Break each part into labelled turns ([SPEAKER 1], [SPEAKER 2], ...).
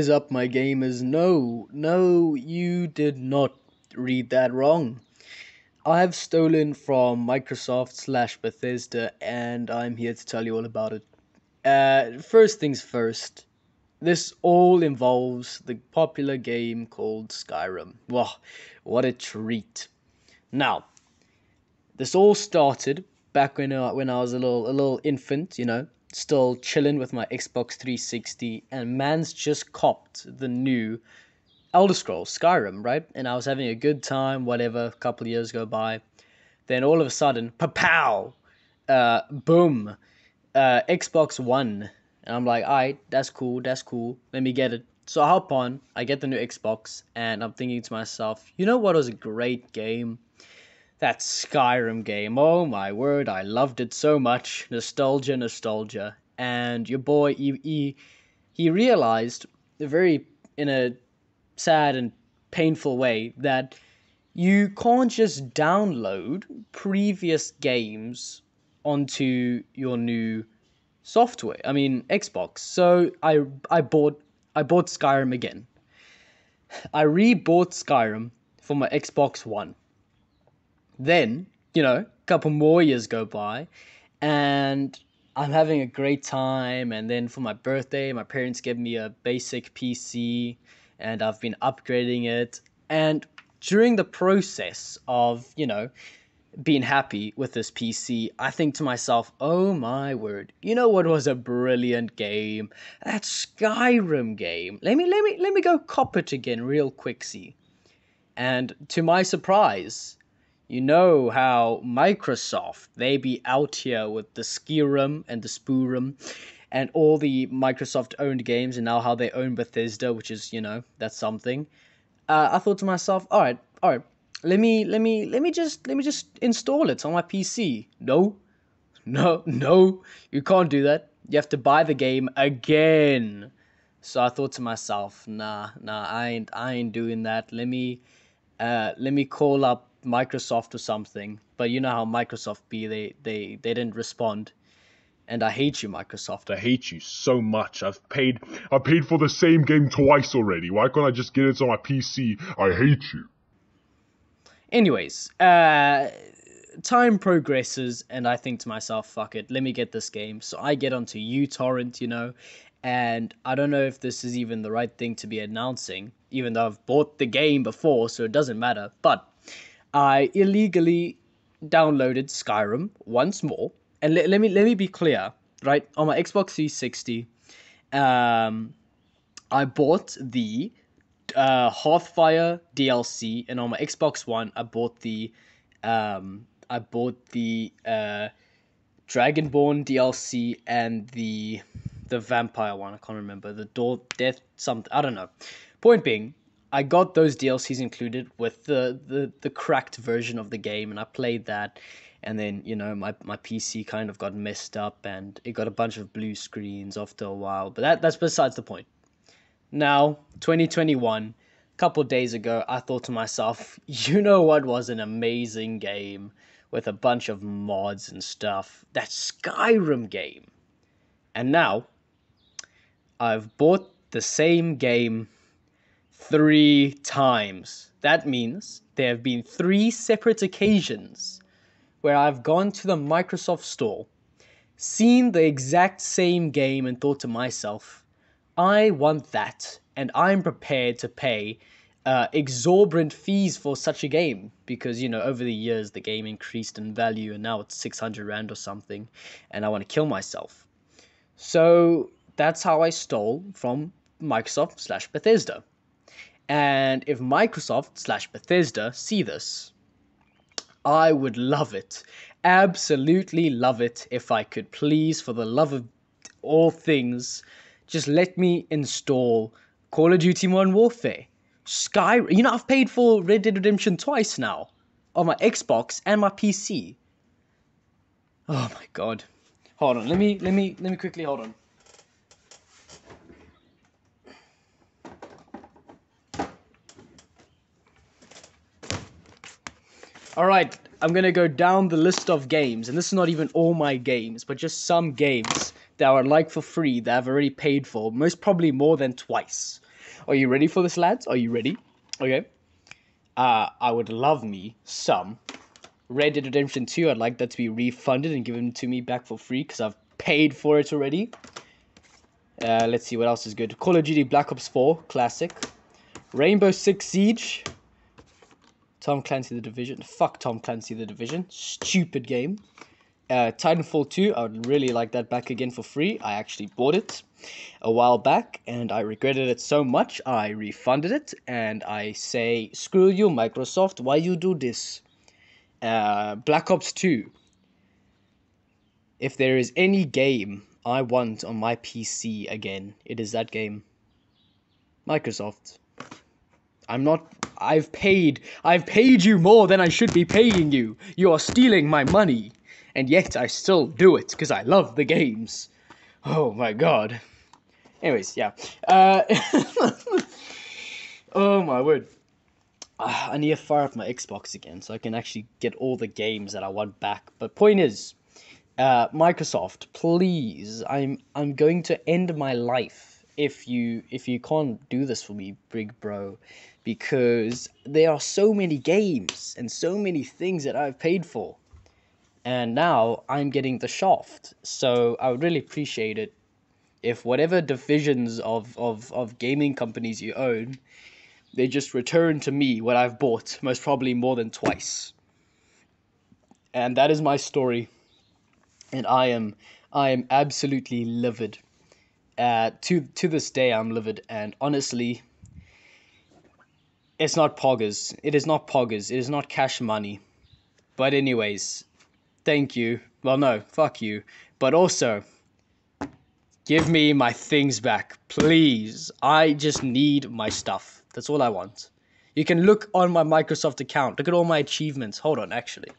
[SPEAKER 1] is up, my gamers? No, no, you did not read that wrong. I have stolen from Microsoft slash Bethesda, and I'm here to tell you all about it. Uh, first things first, this all involves the popular game called Skyrim. Wow, what a treat! Now, this all started back when I, when I was a little a little infant, you know, still chilling with my Xbox 360, and man's just copped the new Elder Scrolls Skyrim, right? And I was having a good time, whatever. A couple of years go by, then all of a sudden, pow, uh, boom, uh, Xbox One, and I'm like, alright, that's cool, that's cool. Let me get it. So I hop on, I get the new Xbox, and I'm thinking to myself, you know what was a great game? That Skyrim game. Oh my word, I loved it so much. Nostalgia, nostalgia. And your boy, he, he, he realized, very in a sad and painful way, that you can't just download previous games onto your new software. I mean Xbox. So I I bought I bought Skyrim again. I re-bought Skyrim for my Xbox One. Then, you know, a couple more years go by and I'm having a great time and then for my birthday my parents gave me a basic PC and I've been upgrading it and during the process of, you know, being happy with this PC, I think to myself, oh my word, you know what was a brilliant game? That Skyrim game. Let me let me let me go cop it again real quick, see. And to my surprise, you know how Microsoft they be out here with the Skyrim and the Spurum and all the Microsoft owned games and now how they own Bethesda, which is, you know, that's something. Uh, I thought to myself, all right, all right, let me let me let me just let me just install it on my PC. No, no, no, you can't do that. You have to buy the game again. So I thought to myself, nah, nah, I ain't I ain't doing that. Let me uh let me call up Microsoft or something. But you know how Microsoft be, they they they didn't respond. And I hate you, Microsoft.
[SPEAKER 2] I hate you so much. I've paid I paid for the same game twice already. Why can't I just get it on my PC? I hate you.
[SPEAKER 1] Anyways, uh, time progresses, and I think to myself, fuck it, let me get this game. So I get onto uTorrent, you know, and I don't know if this is even the right thing to be announcing, even though I've bought the game before, so it doesn't matter. But I illegally downloaded Skyrim once more, and let, let me let me be clear, right? On my Xbox 360, um, I bought the uh, Hearthfire DLC, and on my Xbox One, I bought the um, I bought the uh, Dragonborn DLC and the the vampire one. I can't remember the door death something. I don't know. Point being, I got those DLCs included with the, the the cracked version of the game, and I played that. And then you know my, my PC kind of got messed up, and it got a bunch of blue screens after a while. But that that's besides the point. Now, 2021, a couple days ago, I thought to myself, you know what was an amazing game with a bunch of mods and stuff? That Skyrim game. And now, I've bought the same game three times. That means there have been three separate occasions where I've gone to the Microsoft Store, seen the exact same game, and thought to myself, I want that, and I'm prepared to pay uh, exorbitant fees for such a game. Because you know over the years the game increased in value and now it's 600 rand or something and i want to kill myself. So that's how i stole from microsoft slash bethesda and if microsoft slash bethesda see this i would love it absolutely love it if i could please for the love of all things just let me install Call of Duty Modern Warfare. Sky, you know, I've paid for Red Dead Redemption twice now on my Xbox and my PC. Oh my god. Hold on, let me let me let me quickly hold on. Alright, I'm gonna go down the list of games, and this is not even all my games, but just some games that are like for free that I've already paid for, most probably more than twice. Are you ready for this, lads? Are you ready? Okay. Uh, I would love me some Red Dead Redemption 2. I'd like that to be refunded and given to me back for free because I've paid for it already. Uh, let's see what else is good. Call of Duty Black Ops 4, classic. Rainbow Six Siege. Tom Clancy The Division. Fuck Tom Clancy The Division. Stupid game. Uh, Titanfall 2, I would really like that back again for free. I actually bought it a while back and I regretted it so much I refunded it and I say, screw you, Microsoft, why you do this? Uh, Black Ops 2. If there is any game I want on my PC again, it is that game. Microsoft. I'm not. I've paid. I've paid you more than I should be paying you. You are stealing my money. And yet I still do it because I love the games. Oh my god. Anyways, yeah. Uh, oh my word. Uh, I need to fire up my Xbox again so I can actually get all the games that I want back. But point is, uh, Microsoft, please, I'm I'm going to end my life if you if you can't do this for me, big bro, because there are so many games and so many things that I've paid for, and now I'm getting the shaft. So I would really appreciate it if whatever divisions of of of gaming companies you own, they just return to me what I've bought, most probably more than twice. And that is my story and I am I am absolutely livid. Uh, to to this day, I'm livid, and honestly, it's not poggers. It is not poggers. It is not cash money. But anyways, thank you. Well, no, fuck you. But also, give me my things back, please. I just need my stuff. That's all I want. You can look on my Microsoft account. Look at all my achievements. Hold on, actually.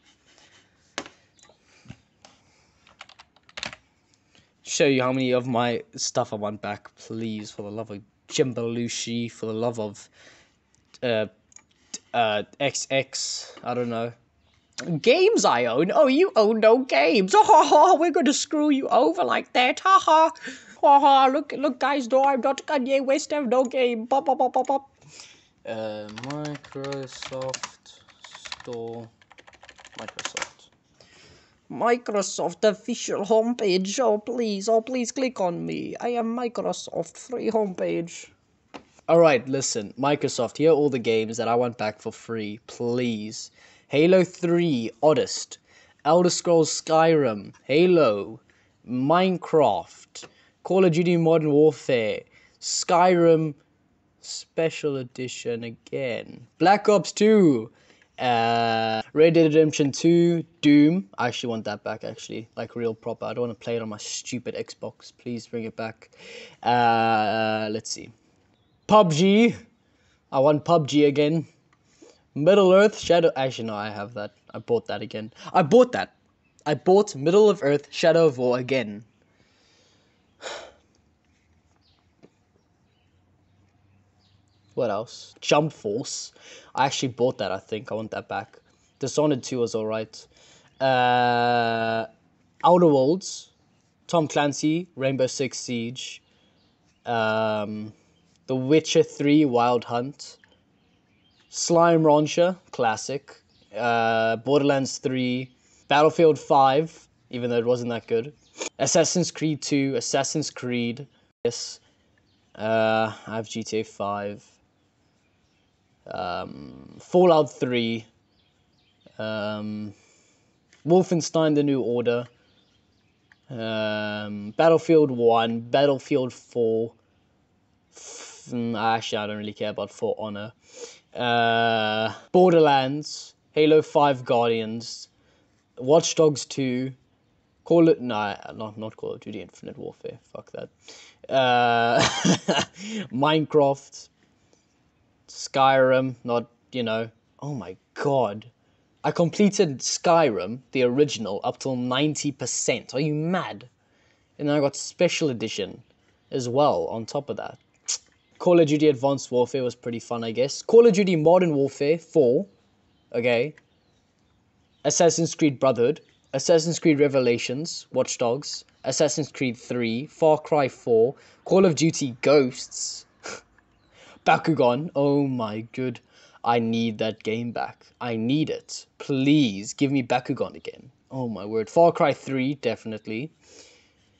[SPEAKER 1] show you how many of my stuff I want back, please, for the love of Jimbalushi, for the love of uh, uh, XX, I don't know. Games I own? Oh, you own no games. Oh, ha, ha, we're going to screw you over like that. Ha ha. Ha ha. Look, look, guys, no, I'm not Kanye West. I have no game. Pop, pop, pop, pop, pop. Uh, Microsoft Store. Microsoft. Microsoft official homepage. Oh, please. Oh, please click on me. I am Microsoft free homepage. Alright, listen. Microsoft, here are all the games that I want back for free. Please. Halo 3, Odyssey. Elder Scrolls Skyrim. Halo. Minecraft. Call of Duty Modern Warfare. Skyrim Special Edition again. Black Ops 2. Uh, Red Dead Redemption 2, Doom. I actually want that back, actually. Like, real proper. I don't want to play it on my stupid Xbox. Please bring it back. Uh, let's see. PUBG. I want PUBG again. Middle Earth Shadow. Actually, no, I have that. I bought that again. I bought that. I bought Middle of Earth Shadow of War again. What else? Jump Force. I actually bought that, I think. I want that back. Dishonored 2 was alright. Uh, Outer Worlds. Tom Clancy. Rainbow Six Siege. Um, The Witcher 3 Wild Hunt. Slime Rancher. Classic. Uh, Borderlands 3. Battlefield 5. Even though it wasn't that good. Assassin's Creed 2. Assassin's Creed. Yes. Uh, I have GTA 5 um, Fallout 3, um, Wolfenstein The New Order, um, Battlefield 1, Battlefield 4. Mm, actually, I don't really care about For Honor. Uh, Borderlands, Halo 5 Guardians, Watch Dogs 2, Call it nah, not not Call of Duty Infinite Warfare. Fuck that. Uh, Minecraft, Skyrim, not, you know, oh my god. I completed Skyrim, the original, up till 90%. Are you mad? And then I got Special Edition as well on top of that. Call of Duty Advanced Warfare was pretty fun, I guess. Call of Duty Modern Warfare 4, okay. Assassin's Creed Brotherhood, Assassin's Creed Revelations, Watch Dogs, Assassin's Creed 3, Far Cry 4, Call of Duty Ghosts, Bakugan. Oh my good. I need that game back. I need it. Please give me Bakugan again. Oh my word. Far Cry 3, definitely.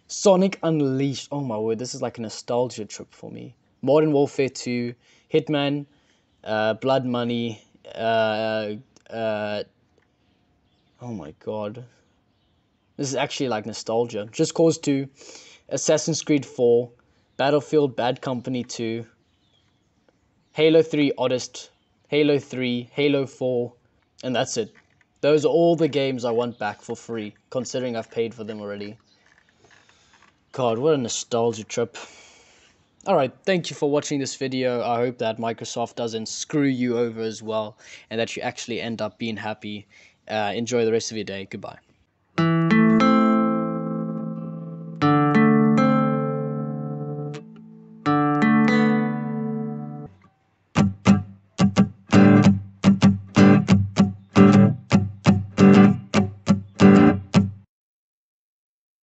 [SPEAKER 1] Sonic Unleashed. Oh my word, this is like a nostalgia trip for me. Modern Warfare 2, Hitman, uh, Blood Money, uh, uh, oh my god. This is actually like nostalgia. Just Cause 2, Assassin's Creed 4, Battlefield Bad Company 2, Halo 3 Odyssey, Halo 3, Halo 4, and that's it. Those are all the games I want back for free, considering I've paid for them already. God, what a nostalgia trip. Alright, thank you for watching this video. I hope that Microsoft doesn't screw you over as well, and that you actually end up being happy. Uh, enjoy the rest of your day. Goodbye.